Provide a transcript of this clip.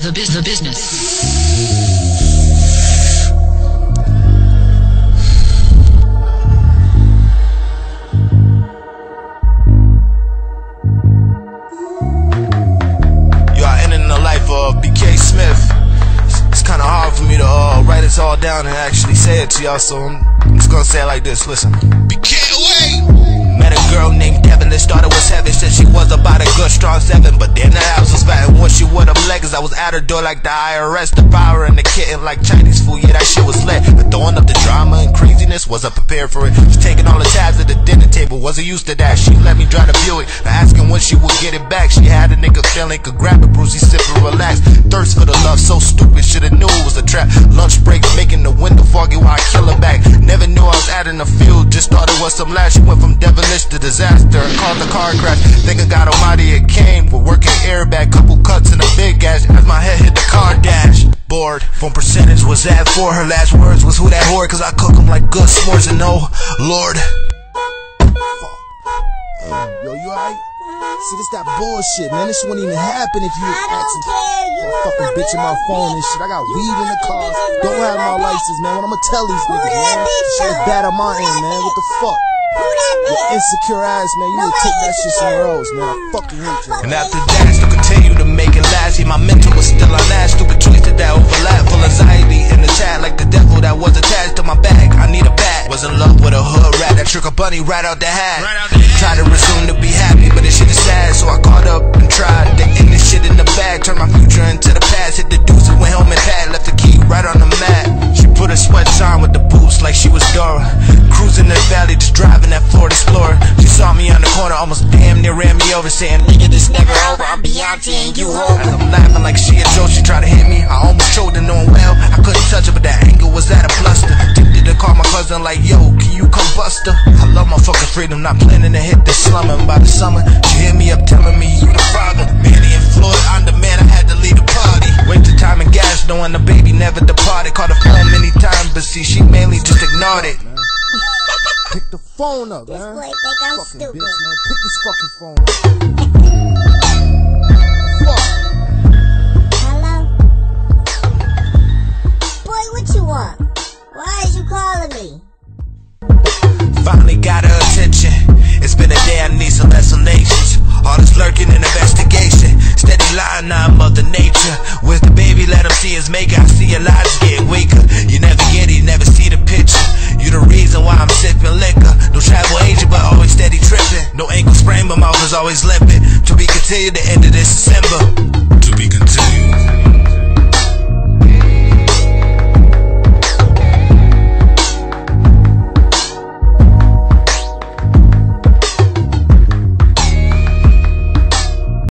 the business, the business. You are ending the life of BK Smith. It's, it's kind of hard for me to uh, write this all down and actually say it to y'all, so I'm, I'm just gonna say it like this. Listen. BK away! Met a girl named Devilish, thought it was heaven. Said she was about a good strong seven, but then the I was at her door like the IRS, devouring the kitten like Chinese food. Yeah, that shit was lit. But throwing up the drama and craziness, wasn't prepared for it. She taking all the tabs at the dinner table, wasn't used to that. She let me drive the Buick, asking when she would get it back. She had a nigga feeling could grab it, Brucey sip and relax. Thirst for the love, so stupid, shoulda knew it was a trap. Lunch break, making the window foggy while I kill her back. Never knew I was out in the field, just thought it was some lash. She went from devilish to disaster, caused the car crash. Think I got almighty, it came with working airbag, and a as my head hit the car dash. Bored, phone percentage was at for her last words was who that whore, cause I cook 'em like good s'mores and oh, Lord. Uh, yo, you alright? See, this that bullshit, man. This wouldn't even happen if you was asking for a fucking bitch in my phone and shit. I got weed in the car. Don't have my license, man. What I'ma tell these niggas, man? Shit is bad on my end, man. What the fuck? Your insecure ass, man. You need to take that shit somewhere else, man. I fucking hate you. And after that, I still continue it last. Yeah, my mental was still on that. Stupid choices that overlap. Full anxiety in the chat, like the devil that was attached to my bag. I need a bat. Was in love with a hood rat that trick a bunny right out the hat. Tried to resume to be happy, but this shit is sad. So I caught up and tried to end this shit in the bag. Turn my future into the past. Hit the deuce and went home and pad. Left the key right on the mat. She put her sweats on with the boots like she was Dora. Cruising the valley, just driving that Ford Explorer. She saw me on the corner, almost damn near ran me over, saying, Nigga, this never over. I'm and you over. As I'm laughing like she a joke, she tried to hit me. I almost choked her, knowing well I couldn't touch her, but that anger was at a bluster. Tempted to call my cousin, like, Yo, can you come bust her? I love my fucking freedom, not planning to hit the slum. And by the summer, she hit me up, telling me you the father. Manny and Floyd, I'm the man, I had to lead the party. Wasted time and gas, knowing the baby never departed. Called the phone many times, but see, she mainly just ignored it. Pick the phone up, man. boy think I'm fucking stupid. bitch, man. Pick this fucking phone up. Finally got her attention. It's been a day, I need some explanations. All this lurking and investigation. Steady lying on Mother Nature. With the baby, let him see his maker. I see your lies getting weaker. You never get it, never see the picture. You the reason why I'm sipping liquor. No travel agent, but always steady tripping. No ankle sprain, but mouth is always limping. To be continued the end of this December.